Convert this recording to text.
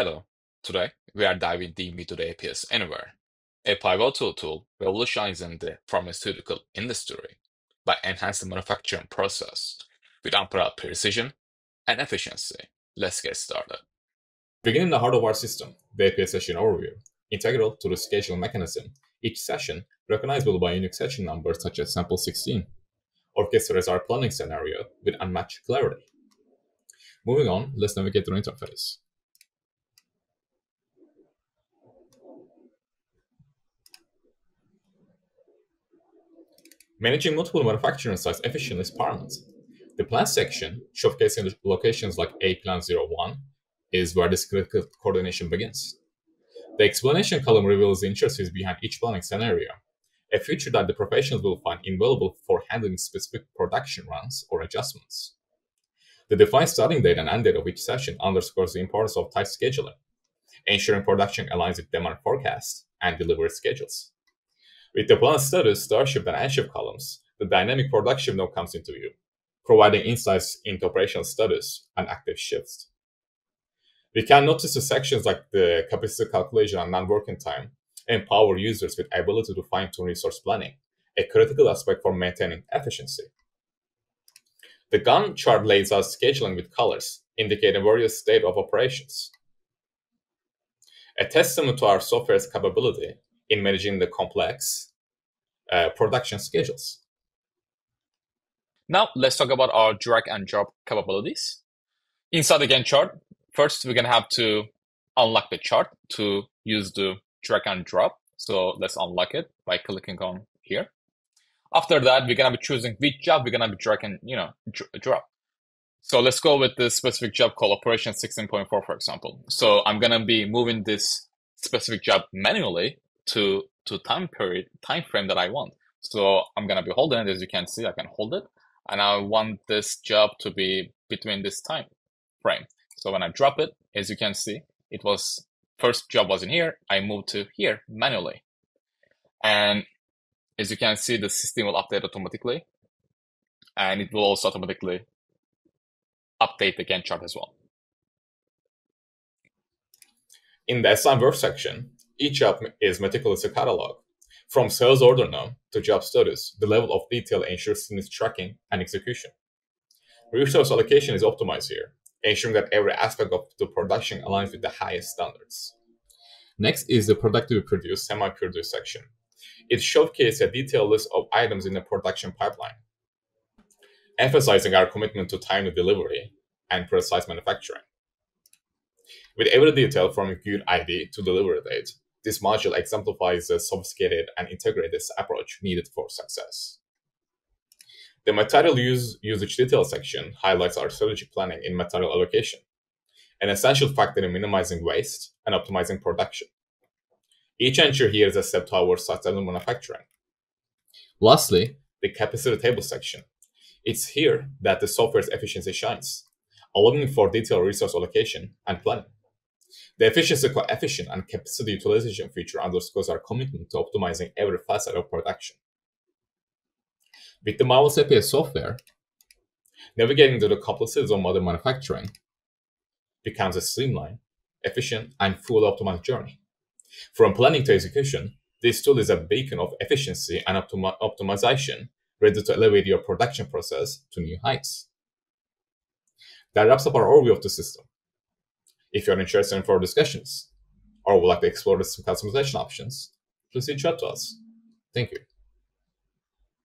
Hello. Today, we are diving deep into the APS AnyWare, a pivotal tool revolutionizing the pharmaceutical industry by enhancing the manufacturing process with unparalleled precision and efficiency. Let's get started. Beginning the heart of our system, the APS session overview, integral to the scheduling mechanism, each session, recognizable by unique session numbers such as sample 16, orchestrates our planning scenario with unmatched clarity. Moving on, let's navigate the interface. Managing multiple manufacturing sites efficiently is paramount. The plan section, showcasing locations like A Plan 01, is where this critical coordination begins. The explanation column reveals the intricacies behind each planning scenario, a feature that the professionals will find invaluable for handling specific production runs or adjustments. The defined starting date and end date of each session underscores the importance of tight scheduling, ensuring production aligns with demand forecasts and delivery schedules. With the plan status, starship, and end columns, the dynamic production node comes into view, providing insights into operational status and active shifts. We can notice the sections like the capacity calculation and non-working time empower users with ability to fine-tune resource planning, a critical aspect for maintaining efficiency. The Gantt chart lays out scheduling with colors, indicating various state of operations. A testament to our software's capability in managing the complex uh, production schedules. Now let's talk about our drag and drop capabilities. Inside the Gantt chart, first we're gonna have to unlock the chart to use the drag and drop. So let's unlock it by clicking on here. After that, we're gonna be choosing which job we're gonna be dragging, you know, drop. So let's go with this specific job called operation 16.4, for example. So I'm gonna be moving this specific job manually to to time period time frame that I want. So I'm gonna be holding it as you can see, I can hold it, and I want this job to be between this time frame. So when I drop it, as you can see, it was first job was in here, I moved to here manually. And as you can see, the system will update automatically, and it will also automatically update the Gantt chart as well. In the assign work section, each job is meticulously cataloged. From sales order node to job status, the level of detail ensures smooth tracking and execution. Resource allocation is optimized here, ensuring that every aspect of the production aligns with the highest standards. Next is the productively produced, semi-produced section. It showcases a detailed list of items in the production pipeline, emphasizing our commitment to timely delivery and precise manufacturing. With every detail from good ID to delivery date, this module exemplifies the sophisticated and integrated approach needed for success. The material use, usage detail section highlights our strategic planning in material allocation, an essential factor in minimizing waste and optimizing production. Each entry here is a step towards sustainable manufacturing. Lastly, the capacity table section. It's here that the software's efficiency shines, allowing for detailed resource allocation and planning. The efficiency coefficient and capacity utilization feature underscores our commitment to optimizing every facet of production. With the Marvelous APS software, navigating to the complexities of modern manufacturing becomes a streamlined, efficient, and fully optimized journey. From planning to execution, this tool is a beacon of efficiency and optimi optimization, ready to elevate your production process to new heights. That wraps up our overview of the system. If you're interested in further discussions or would like to explore some customization options, please reach out to us. Thank you.